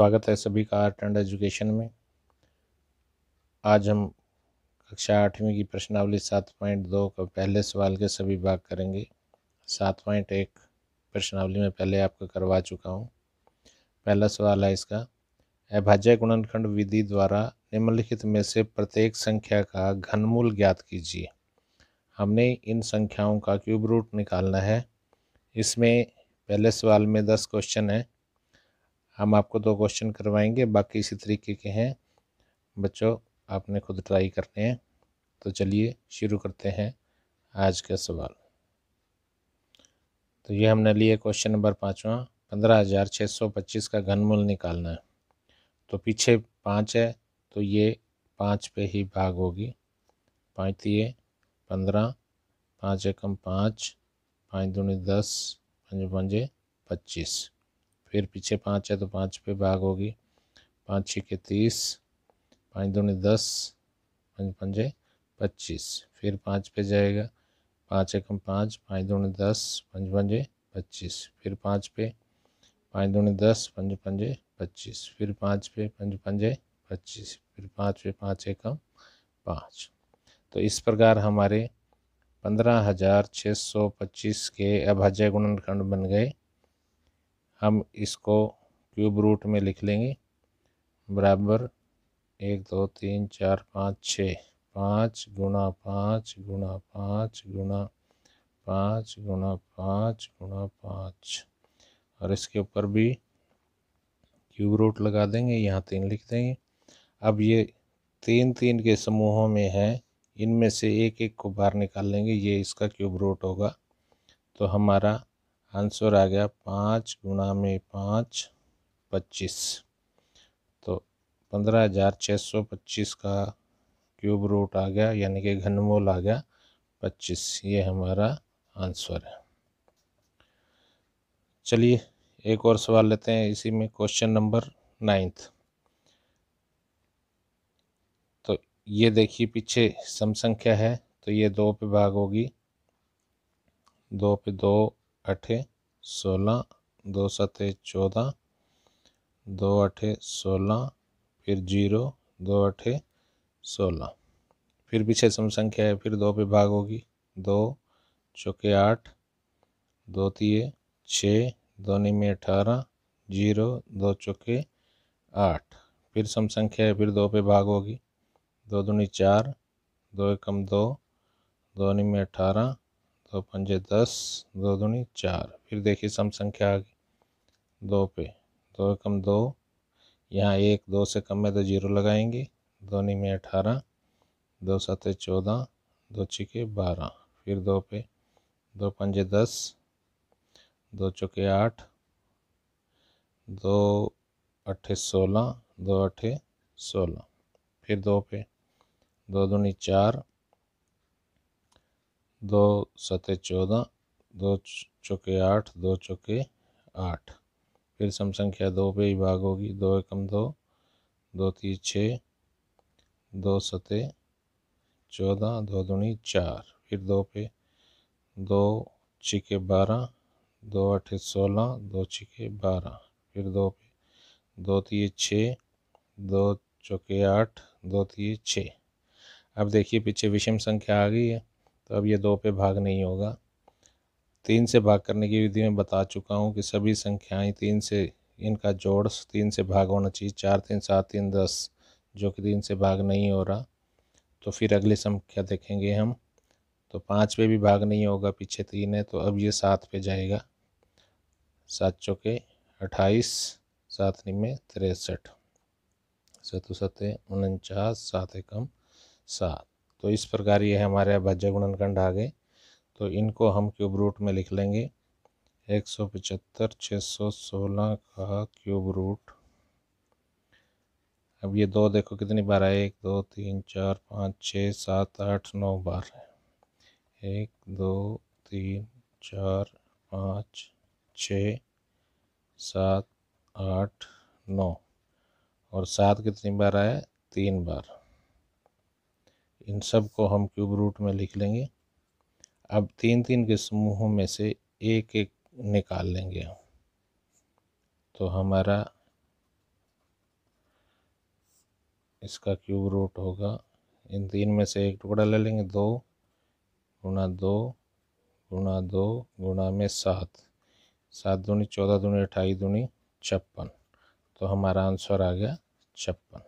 स्वागत है सभी का आर्ट एंड एजुकेशन में। आज हम कक्षा आठवीं की प्रश्नावली सात पॉइंट दो का पहले सवाल के सभी भाग करेंगे। सात पॉइंट एक प्रश्नावली में पहले आपको करवा चुका हूँ। पहला सवाल है इसका, अभाज्य गुणनखंड विधि द्वारा निम्नलिखित में से प्रत्येक संख्या का घनमूल ज्ञात कीजिए। हमने इन संख्याओं का क्यूब रूट निकालना है। इसमें पहले सवाल में दस क्वेश्चन है। हम आपको दो क्वेश्चन करवाएँगे, बाकी इसी तरीके के हैं। बच्चों, आपने खुद ट्राई करने हैं। तो चलिए शुरू करते हैं आज का सवाल। तो ये हमने लिए क्वेश्चन नंबर पाँचवा, पंद्रह हज़ार छः सौ पच्चीस का घनमूल निकालना है। तो पीछे पाँच है तो ये पाँच पे ही भाग होगी। पाँच दिए पंद्रह, पाँच एकम पाँच पाँच दूनी दस पंज पंजे पच्चीस। फिर पीछे पाँच है तो पाँच पे भाग होगी। पाँच छः के तीस, पाँच दूनी दस पंज पंजे पच्चीस। फिर पाँच पे जाएगा। पाँच एकम पाँच पाँच दूनी दस पंज पंजे पच्चीस। फिर पाँच पे पाँच दूनी दस पंज पंजे पच्चीस। फिर पाँच पे पंज पंजे पच्चीस। फिर पाँच पे पाँच एकम पाँच। तो इस प्रकार हमारे पंद्रह हज़ार छः सौ पच्चीस के अभाज्य गुणनखंड बन गए। हम इसको क्यूब रूट में लिख लेंगे। बराबर एक, दो, तीन, चार, पाँच, छः। पाँच गुणा पाँच गुणा पाँच गुणा पाँच गुणा पाँच गुणा पाँच। और इसके ऊपर भी क्यूब रूट लगा देंगे, यहाँ तीन लिख देंगे। अब ये तीन तीन के समूहों में है, इनमें से एक एक को बाहर निकाल लेंगे, ये इसका क्यूब रूट होगा। तो हमारा आंसर आ गया पाँच गुणा में पाँच, पच्चीस। तो पंद्रह हज़ार छः सौ पच्चीस का क्यूब रूट आ गया, यानी कि घनमूल आ गया, पच्चीस। ये हमारा आंसर है। चलिए, एक और सवाल लेते हैं इसी में, क्वेश्चन नंबर नाइन्थ। तो ये देखिए, पीछे सम संख्या है तो ये दो पे भाग होगी। दो पे दो अठे सोलह दो सते चौदह दो अठे सोलह फिर ज़ीरो, दो अठे सोलह फिर पीछे सम संख्या है, फिर दो पे भाग होगी। दो चौके आठ, दो तीय छः, दो में अठारह, ज़ीरो, दो चौके आठ। फिर सम संख्या है, फिर दो पे भाग होगी। दो दूनी चार, दो एकम दो दो में अठारह दो पंजे दस, दो दूनी चार। फिर देखिए सम संख्या आ गई। दो पे, दो कम दो। यहाँ एक, दो से कम में तो ज़ीरो लगाएँगे। दो में अठारह, दो सत चौदह, दो छिके बारह। फिर दो पे, दो पंजे दस, दो चौके आठ, दो अठे सोलह, दो अठे सोलह। फिर दो पे, दो दूनी चार दो सतह चौदह, दो चौके आठ, दो चौके आठ। फिर सम संख्या दो पे ही भाग होगी। दो एकम दो दो तीन छः, दो सतह चौदह, दो दूनी चार। फिर दो पे दो छिके बारह, दो अठे सोलह, दो छिके बारह। फिर दो पे दो तीन छः, दो चौके आठ, दो तीन छः। अब देखिए पीछे विषम संख्या आ गई है। तो अब ये दो पे भाग नहीं होगा। तीन से भाग करने की विधि में बता चुका हूँ कि सभी संख्याएँ तीन से, इनका जोड़ तीन से भाग होना चाहिए, चार तीन सात तीन दस, जो कि तीन से भाग नहीं हो रहा। तो फिर अगली संख्या देखेंगे हम। तो पाँच पे भी भाग नहीं होगा, पीछे तीन है तो अब ये सात पे जाएगा। सात चौके, अट्ठाईस, सात निमे तिरसठ। सतु सत्य उनचास, सात एकम, सात। तो इस प्रकार ये हमारे अभाज्य गुणनखंड आ गए। तो इनको हम क्यूब रूट में लिख लेंगे। एक सौ पचहत्तर छः सौ सोलह का क्यूब रूट अब ये दो देखो कितनी बार है एक, दो, तीन, चार, पाँच छः सात, आठ, नौ बार है। एक, दो, तीन, चार, पाँच छ सात, आठ, नौ। और सात कितनी बार आया? तीन बार। इन सबको हम क्यूब रूट में लिख लेंगे। अब तीन तीन के समूहों में से एक एक निकाल लेंगे तो हमारा इसका क्यूब रूट होगा। इन तीन में से एक टुकड़ा ले लेंगे, दो गुणा दो गुणा दो गुणा में सात। सात दूनी चौदह दूनी अठाई दूनी छप्पन। तो हमारा आंसर आ गया छप्पन।